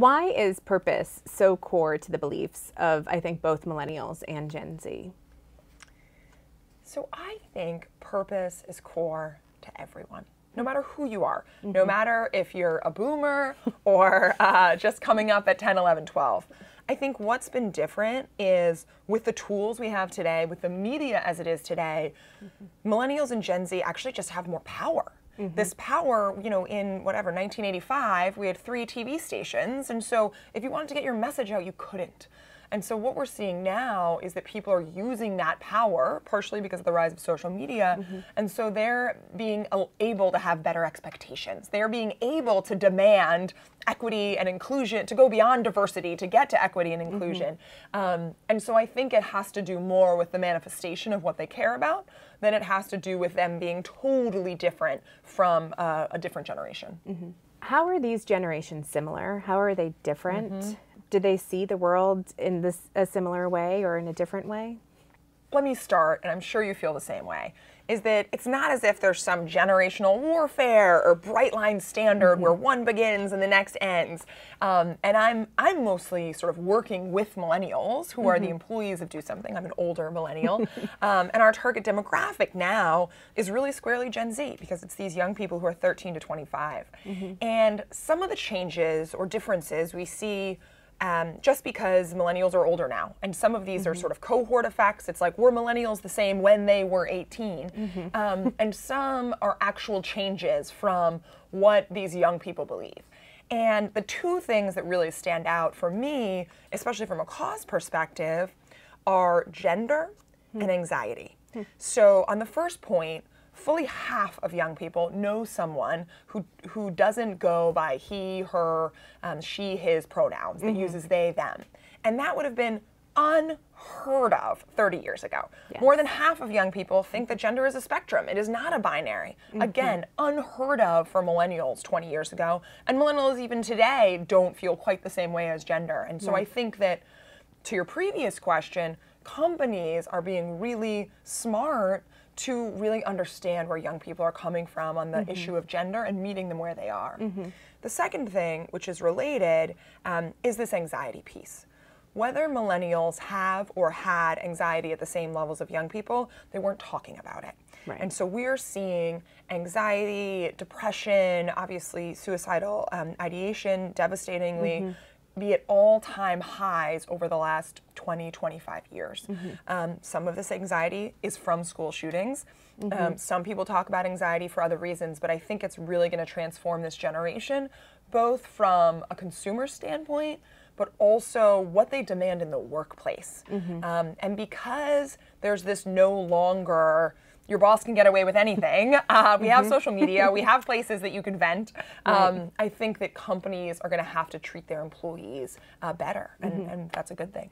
Why is purpose so core to the beliefs of, I think, both millennials and Gen Z? So I think purpose is core to everyone. No matter who you are, mm-hmm. no matter if you're a boomer or uh, just coming up at 10, 11, 12. I think what's been different is with the tools we have today, with the media as it is today, mm-hmm. millennials and Gen Z actually just have more power. Mm-hmm. This power, you know, in whatever, 1985, we had three TV stations. And so if you wanted to get your message out, you couldn't. And so what we're seeing now is that people are using that power, partially because of the rise of social media, mm-hmm. and so they're being able to have better expectations. They're being able to demand equity and inclusion, to go beyond diversity to get to equity and inclusion. Mm-hmm. Um, and so I think it has to do more with the manifestation of what they care about than it has to do with them being totally different from uh, a different generation. Mm-hmm. How are these generations similar? How are they different? Do they see the world in this a similar way or in a different way? Let me start, and I'm sure you feel the same way. Is that it's not as if there's some generational warfare or bright line standard mm-hmm. where one begins and the next ends. Um, and I'm I'm mostly sort of working with millennials who mm-hmm. are the mm-hmm. employees of Do Something. I'm an older millennial, um, and our target demographic now is really squarely Gen Z because it's these young people who are 13 to 25. Mm-hmm. And some of the changes or differences we see um, just because millennials are older now. And some of these mm-hmm. are sort of cohort effects. It's like, were millennials the same when they were 18? Mm-hmm. Um, and some are actual changes from what these young people believe. And the two things that really stand out for me, especially from a cause perspective, are gender mm-hmm. and anxiety. Hmm. So, on the first point, fully half of young people know someone who who doesn't go by he, her, um, she, his pronouns, that mm-hmm. uses they, them. And that would have been unheard of 30 years ago. Yes. More than half of young people think that gender is a spectrum. It is not a binary. Mm-hmm. Again, unheard of for millennials 20 years ago. And millennials even today don't feel quite the same way as gender. And so I think that to your previous question, companies are being really smart to really understand where young people are coming from on the mm-hmm. issue of gender and meeting them where they are. Mm-hmm. The second thing, which is related, um, is this anxiety piece. Whether millennials have or had anxiety at the same levels of young people, they weren't talking about it. Right. And so we're seeing anxiety, depression, obviously suicidal um, ideation devastatingly. Mm-hmm be at all time highs over the last 20, 25 years. Mm-hmm. Um, some of this anxiety is from school shootings. Mm-hmm. Um, some people talk about anxiety for other reasons, but I think it's really going to transform this generation, both from a consumer standpoint, but also what they demand in the workplace. Mm-hmm. Um, and because there's this no longer your boss can get away with anything. Uh, we mm-hmm. have social media. we have places that you can vent. Um, right. I think that companies are going to have to treat their employees uh, better, and, mm-hmm. and that's a good thing.